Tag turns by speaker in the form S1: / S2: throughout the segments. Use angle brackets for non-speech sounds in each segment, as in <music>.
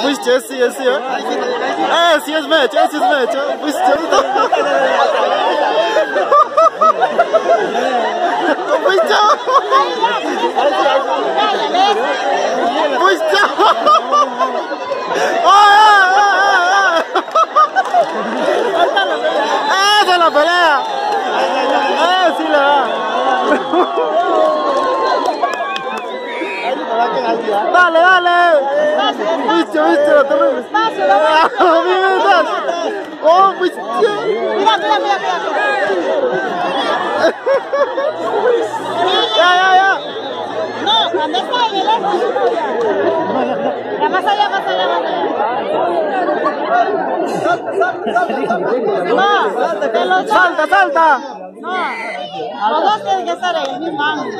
S1: Fuiste, sí, sí, ¿eh? Eh, sí es mecha, sí es mecha. Fuiste. Fuiste. Fuiste. ¡Oh, ¡Esa es la pelea! ¡Eh, sí le va! Dale, dale. Viste, viste la torre.
S2: Despacio, vamos.
S1: Oh, viste.
S2: Mira, mira, mira, mira.
S1: Ya, ya, ya.
S2: No, cuando está en el este. Ya, más allá, más allá, más allá. No.
S1: Salta, salta.
S2: No, los dos tienen que estar en el mismo ángulo.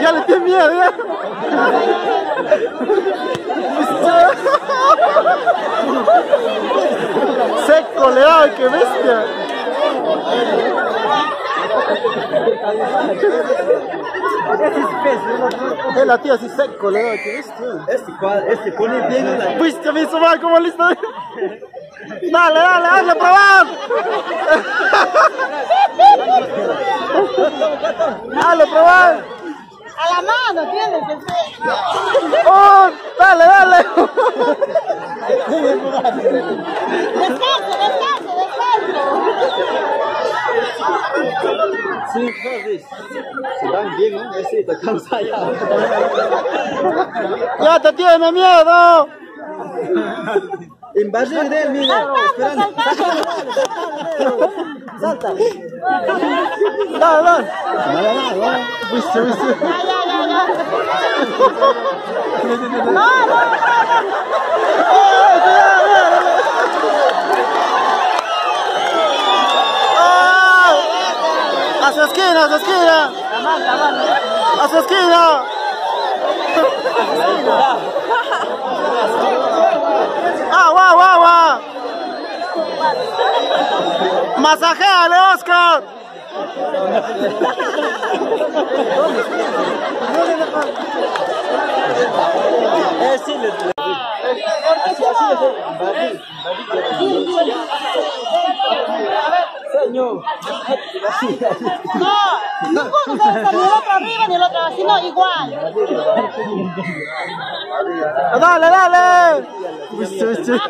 S1: ya le tiene miedo, ya. <laughs> Seco le da, qué bestia. Es la tía así seco le da, qué bestia.
S3: Este, cuadro, este pone bien en la...
S1: Viste mi suba como listo. Dale, dale, hazle probar. Hazle probar.
S2: A la mano tienes que ser.
S1: Oh, dale, dale.
S2: Descanse, descanse, descanse.
S3: Sí, sí. Se dan bien, ¿no? Cansa ya.
S1: Ya te tiene miedo.
S3: De él, mira, esperando.
S2: Salta.
S1: Dale, dale. Viste, viste. <laughs>
S2: No, no,
S1: ¡Eh, cuidado! ¡Ah! A su esquina, a su esquina. A su esquina. Agua, agua, agua. Masajéale, Oscar.
S3: Eh, es. En barrio, en barrio. Señor. Así, así.
S2: no. Ninguno debe estar ni el otro arriba ni el otro abajo, sino igual.
S1: Dale, dale. Viste, viste.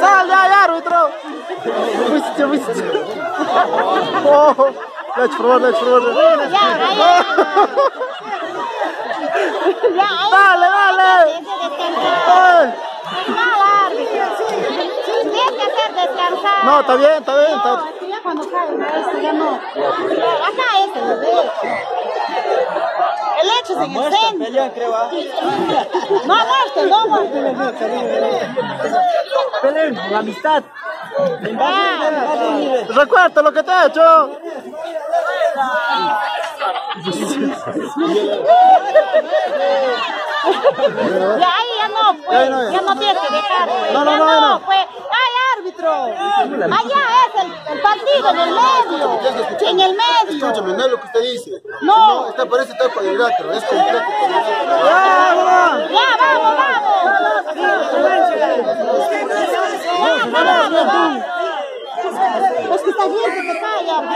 S1: Sal ya, ya, árbitro. Viste, viste. Oh, leche, por favor, leche, por favor.
S2: Ya, ya, ya.
S1: Dale, dale. No, está bien, está bien.
S2: No,
S1: Está...
S2: es que ya cuando cae, no, esto ya no. Acá este, bebé. El hecho es en el centro.
S3: pelean, creo, ¿ah?
S2: No muerte, no muerte.
S3: La amistad.
S1: Recuerda lo que te he hecho.
S2: Ya ahí ya no, pues.
S1: Ya no,
S2: no tienes que dejar, pues.
S1: No, no, no,
S2: Allá es el, el partido, en el medio. En el medio.
S1: Escúchame, no es lo que usted dice.
S2: No.
S1: Esta parece estar cuadrilátero, es completo.
S2: Ya, vamos, vamos. Ya, vamos. Es que está bien que te calla, no.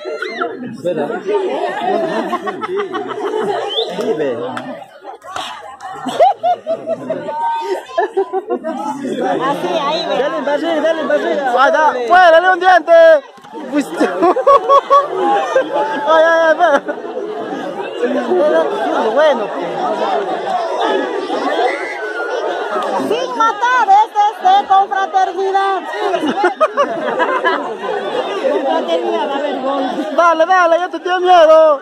S3: ¿Verdad? Sí, ve.
S2: Así, ahí, ve.
S3: Dale en barriga, dale en barriga.
S1: ¡Ahí está! ¡Fuera, dale un diente! Fuiste. ¡Ay, ay, ay! espera. Bueno,
S2: Sin matar, este es de confraternidad. confraternidad, va a haber gol.
S1: dale, dale, ya te tiene miedo.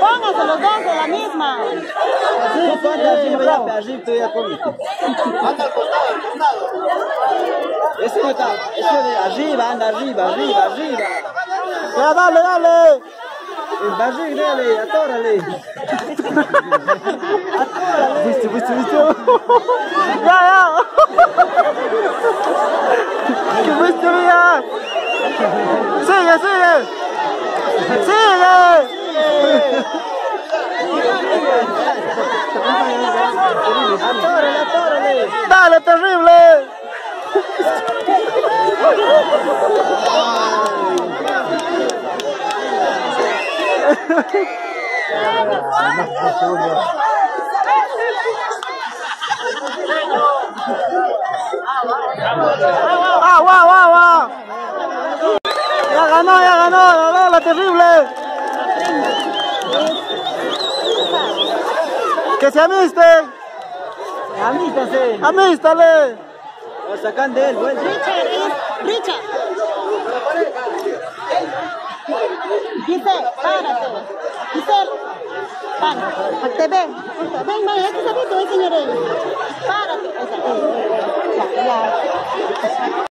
S1: Vamos
S2: a los dos de la misma.
S3: Sí, sí, bravo. Anda al costado, al arriba, arriba, arriba.
S1: Dale, dale.
S3: Dale, atórale. <laughs>
S1: Atórale. Viste, viste, viste. Ya,
S3: ya.
S1: Dale, terrible. Agua, agua, agua. Ya ganó, ya ganó, ganó la terrible. Que se amisten,
S3: Amístase.
S1: amístale.
S3: Lo sacan de él, vuelta.
S2: Richard, es Richard. Dice, párate. Dice, párate. Te ve. Ven, ven, es que se ve, señores. Párate.